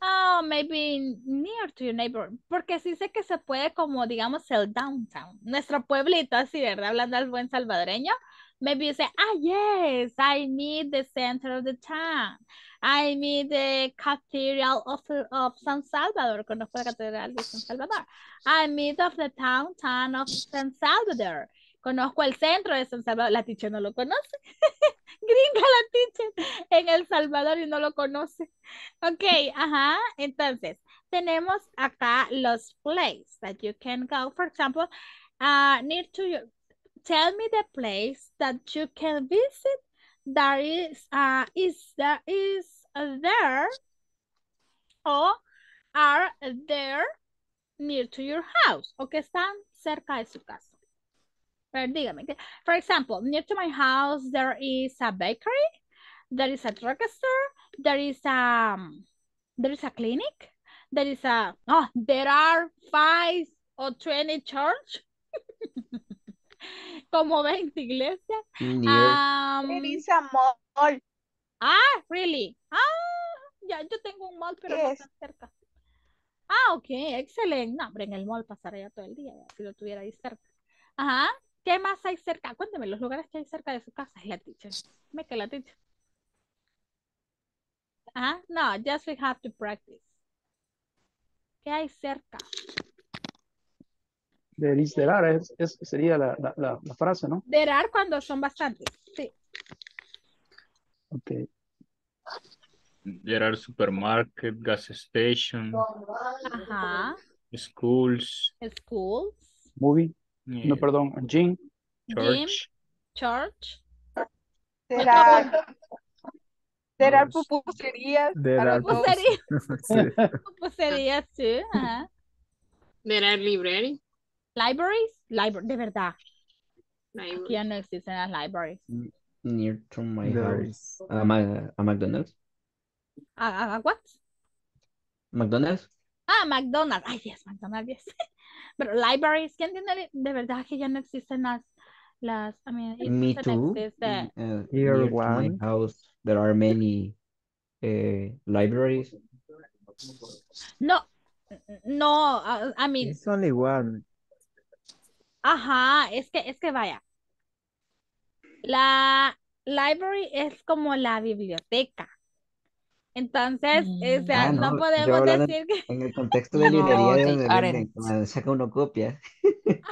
Oh, maybe near to your neighbor, porque sí sé que se puede como, digamos, el downtown, nuestro pueblito, así, ¿verdad? Hablando al buen salvadoreño. Maybe you say, ah, yes, I meet the center of the town. I meet the cathedral of, of San Salvador. Conozco la catedral de San Salvador. I meet of the town, town of San Salvador. Conozco el centro de San Salvador. La teacher no lo conoce. (laughs) Gringa la teacher en El Salvador y no lo conoce. Ok, ajá. Entonces, tenemos acá los places that you can go. For example, uh, near to your, tell me the place that you can visit that is, uh, is, that is there or are there near to your house o que están cerca de su casa. Pero dígame, for example, near to my house there is a bakery, there is a drugstore, there is a, um, there is a clinic, there is a, oh, there are five or 20 church, (laughs) como 20 iglesias. Near. Um, There is a mall. Ah, really? Ah, ya, yo tengo un mall, pero no Yes. tan cerca. Ah, ok, excelente. No, hombre, en el mall pasaría todo el día, ya, si lo tuviera ahí cerca. Ajá. ¿Qué más hay cerca? Cuénteme los lugares que hay cerca de su casa. Es la teacher. Me que la teacher. Ajá. No, just we have to practice. ¿Qué hay cerca? There is, there are, es, es- sería la, la, la, la frase, ¿no? There are cuando son bastantes. Sí. Ok. There are supermarket, gas station, Ajá. schools, Schools, Movie. No, perdón, church. There are, there are pupuserías. There a are los dos. Pupusería. (laughs) Pupuserías, sí. Ajá. There are library. Libraries, library, de verdad. library. Aquí ya no existen las libraries. Near to my house. A, a McDonald's. ¿A, a- a what? McDonald's. Ah, McDonald's. Ay, yes, McDonald's, yes. (laughs) Pero libraries, ¿quién tiene? De verdad que ya no existen las, las, I mean, it Me too. exist, Mm, uh, uh, Here near my one. house, there are many uh, libraries. No, no, uh, I mean, It's only one. ajá, es que, es que vaya. La library es como la biblioteca. Entonces, o sea, Ah, no no, podemos decir que, en el contexto de (laughs) No, librería they donde aren't. venden, saca uno copias.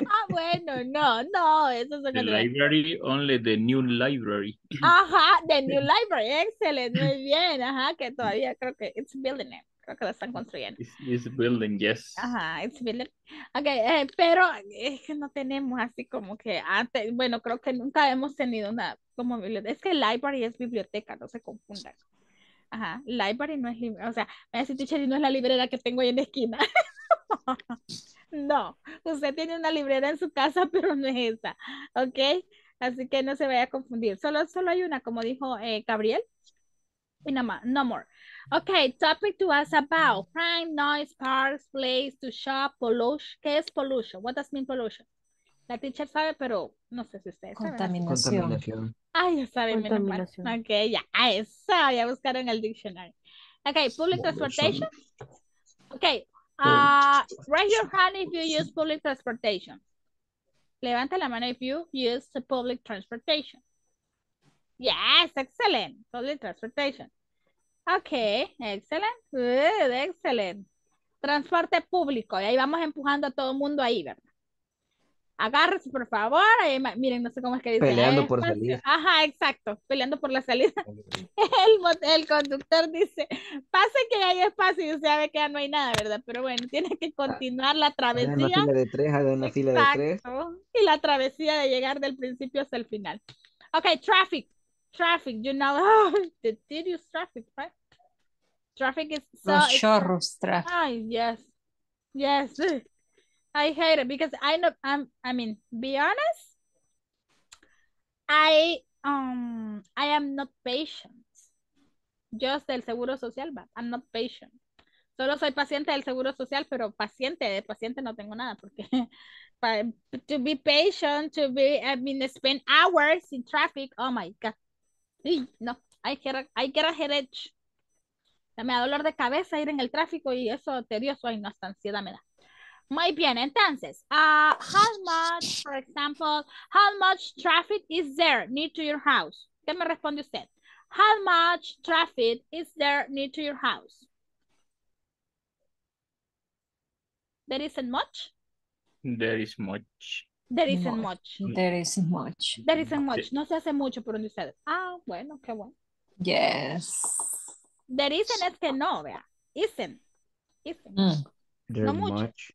ah, bueno, no, no, eso es The library, only the new library. Ajá, (laughs) The New Library, excelente, muy bien, ajá, que todavía creo que it's building it, creo que lo están construyendo. Is, is building, yes. Ajá, it's building. Ok, eh, pero es que no tenemos así como que antes, bueno, creo que nunca hemos tenido una como biblioteca. Es que library es biblioteca, no se confundan. Ajá, library no es o sea, me decir teacher y no es la librera que tengo ahí en la esquina. (laughs) No, usted tiene una librera en su casa, (laughs) pero no es esa, ¿ok? Así que no se vaya a confundir. Solo, solo hay una, como dijo eh, Gabriel. Y no más, no more. Okay, topic to us about crime, noise, parks, place to shop, pollution. ¿Qué es pollution? What does mean pollution? La teacher sabe, pero no sé si ustedes saben. Contaminación. Contaminación. Ay, ya saben menos mal. Ok, ya, a eso, ya buscaron el dictionary. Okay, public transportation. Okay, uh, raise your hand if you use public transportation. Levanta la mano if you use the public transportation. Yes, excellent. Public transportation. Okay, excellent. Good, excellent. Transporte público. Y ahí vamos empujando a todo el mundo ahí, ¿verdad? Agárrese, por favor. Miren, no sé cómo es que dice. Peleando "Hay por espacio". salir. Ajá, exacto. Peleando por la salida. (laughs) El, el conductor dice, pase que hay espacio y usted sabe que ya no hay nada, ¿verdad? Pero bueno, (laughs) tiene que continuar la Haga una travesía. fila de tres, haga una fila de tres. Y la travesía de llegar del principio hasta el final. Okay, traffic. Traffic, you know, (laughs) the tedious traffic, right? Traffic is so Los chorros, traffic. Ay, yes. Yes. I hate it because I know I'm I mean, be honest, I um I am not patient. Just del seguro social, but I'm not patient. Solo soy paciente del seguro social, pero paciente de paciente no tengo nada porque (laughs) to be patient, to be I mean spend hours in traffic. Oh my god. No, I get a, I get a headache. Me da dolor de cabeza ir en el tráfico y eso tedioso y no hasta ansiedad me da. Muy bien, entonces, uh, how much, for example, how much traffic is there near to your house? ¿Qué me responde usted? How much traffic is there near to your house? There isn't much? There is much. There isn't No, much. There is much. There isn't much. No se hace mucho por donde ustedes. Ah, bueno, qué bueno. Yes. There isn't es que no, vea. Isn't. Isn't. Mm. There's mucho. much.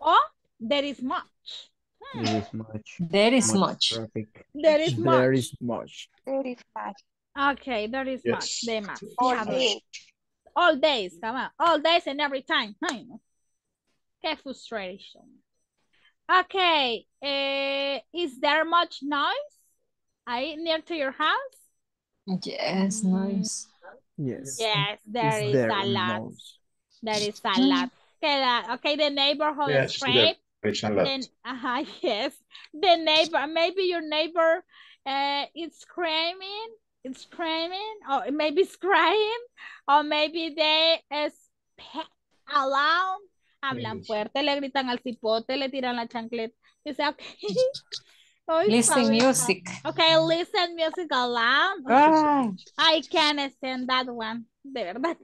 O hmm. there is much. There is much. There is much. traffic. There is much. There is much. Okay, there is much. Yes. De más. All Ya day. All days, come on. All days and every time. Ay, no. Qué frustration. Okay. eh, is there much noise? Ahí near to your house? Yes, mm. nice. Yes. Yes, there Is is there a lot. noise? There is a lot. Okay, that, okay, the neighborhood Yes, is great. Then, uh (laughs) yes. The neighbor, maybe your neighbor uh, is screaming, it's screaming, or maybe it's crying, or maybe they is aloud, hablan fuerte, le gritan al cipote, le tiran la chancleta. You say, okay. (laughs) Ay, Listen music. Okay, listen music aloud. Ah. I can't stand that one. De verdad.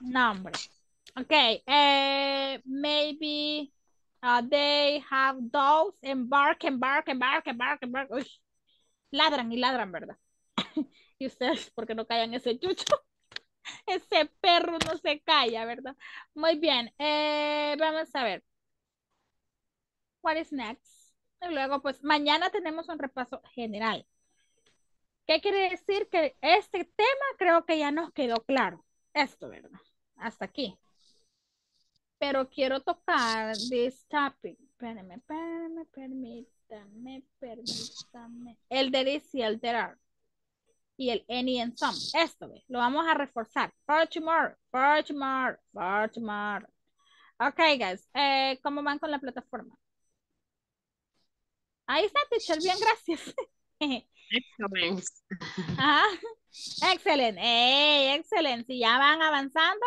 No, hombre. Okay, eh, maybe uh, they have dogs and bark and bark and bark and bark and bark. Ladran y ladran, ¿verdad? (laughs) y ustedes, porque no callan ese chucho? (laughs) Ese perro no se calla, ¿verdad? Muy bien, eh, vamos a ver. What is next? Y luego, pues, mañana tenemos un repaso general. ¿Qué quiere decir? Que este tema creo que ya nos quedó claro. Esto, ¿verdad? Hasta aquí. Pero quiero tocar this topic. Espérame, espérame, permítame, permítame. El there is y el there are. Y el any and some. Esto, ¿ve? lo vamos a reforzar. For tomorrow, for tomorrow, for tomorrow. Ok, guys. Eh, ¿Cómo van con la plataforma? Ahí está, teacher. Bien, gracias. (laughs) Excellent. Ajá. Excelente, ¡Ey, excelente. Si ya van avanzando,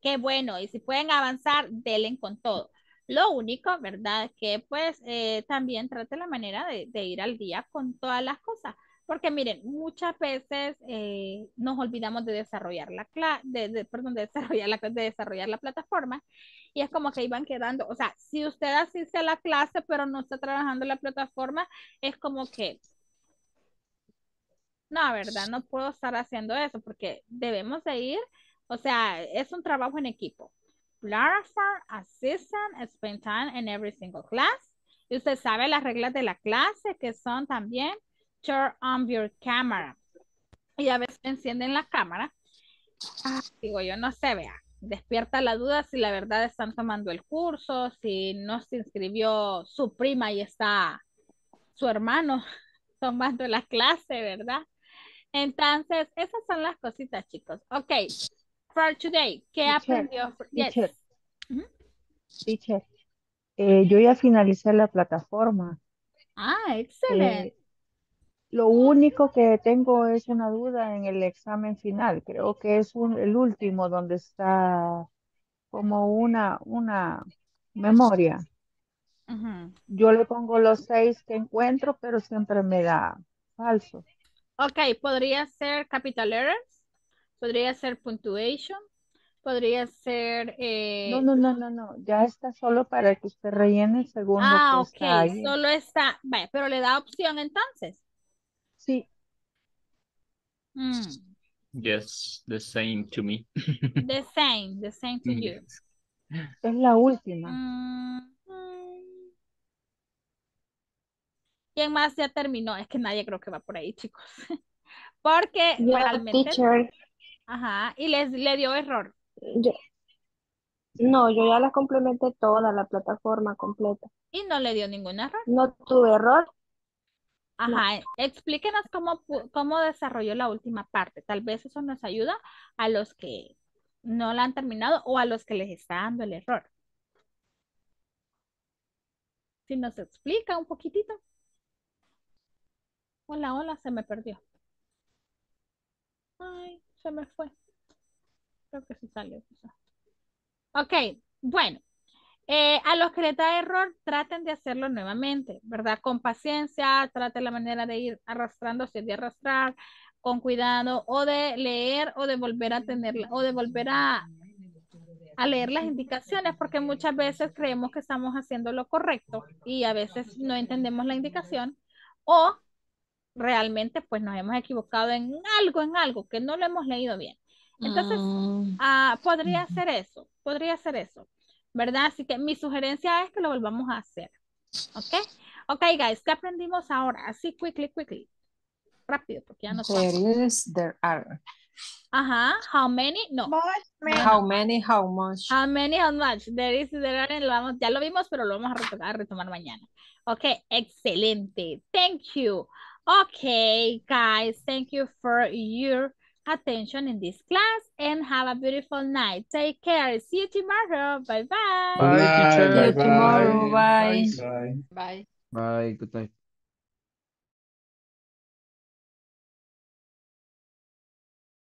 qué bueno. Y si pueden avanzar, denle con todo. Lo único, ¿verdad? Que pues eh, también trate la manera de, ir al día con todas las cosas. Porque miren, muchas veces eh, nos olvidamos de desarrollar la cla- de, de- desarrollar la, de desarrollar la plataforma y es como que iban quedando, o sea, si usted asiste a la clase pero no está trabajando la plataforma, es como que no, ¿verdad? No puedo estar haciendo eso porque debemos de ir, o sea, es un trabajo en equipo. Clarify, assistant, spend time in every single class. Y usted sabe las reglas de la clase que son también turn on your camera. Y a veces encienden la cámara. Ah, digo yo, no se vea. despierta la duda si la verdad están tomando el curso, si no se inscribió su prima y está su hermano (laughs) tomando la clase, ¿verdad? Entonces, esas son las cositas, chicos. Ok, for today, ¿qué Teacher, aprendió? Yes. teacher. Ujú. Teacher, eh, yo ya finalicé la plataforma. Ah, excelente. Eh, lo único que tengo es una duda en el examen final. Creo que es un- el último donde está como una, una memoria. Ujú. Yo le pongo los seis que encuentro, pero siempre me da falso. Ok, podría ser capital errors, podría ser punctuation, podría ser... eh, No, no, no, no, no. Ya está solo para que usted rellene según lo Ah, que ok, está ahí. solo está, vaya, pero le da opción entonces. Sí. Mm, Yes, the same to me. the same, the same to you. Es la última. Mm, mm. ¿Quién más ya terminó? Es que nadie creo que va por ahí, chicos. (laughs) Porque Yeah, realmente... teacher. Ajá, y les le dio error. Yo- no, yo ya la complementé toda la plataforma completa. Y no le dio ningún error. No tuve error. Ajá, explíquenos cómo, pu- cómo desarrolló la última parte. Tal vez eso nos ayuda a los que no la han terminado o a los que les está dando el error. Si nos explica un poquitito. Hola, hola, se me perdió. Ay, se me fue. Creo que sí salió. Ok, bueno. Eh, a los que les da error, traten de hacerlo nuevamente, ¿verdad? Con paciencia, traten la manera de ir arrastrando, si de arrastrar, con cuidado, o de leer, o de volver a tenerla, o de volver a, a leer las indicaciones, porque muchas veces creemos que estamos haciendo lo correcto y a veces no entendemos la indicación, o realmente pues nos hemos equivocado en algo, en algo que no lo hemos leído bien. Entonces, ah, podría ser eso, podría ser eso, ¿verdad? Así que mi sugerencia es que lo volvamos a hacer, ¿ok? Ok, guys, ¿qué aprendimos ahora? Así, quickly, quickly. Rápido, porque ya no There is, there are. Ajá, how many? No. No, How many, how much? How many, how much? There is, there are, lo vamos- ya lo vimos, pero lo vamos a retomar, a retomar mañana. Ok, excelente. Thank you. Okay, guys, thank you for your attention in this class and have a beautiful night. Take care. See you tomorrow. Bye bye. Bye, teacher. See you tomorrow. Bye. Bye. Bye. Bye, good night.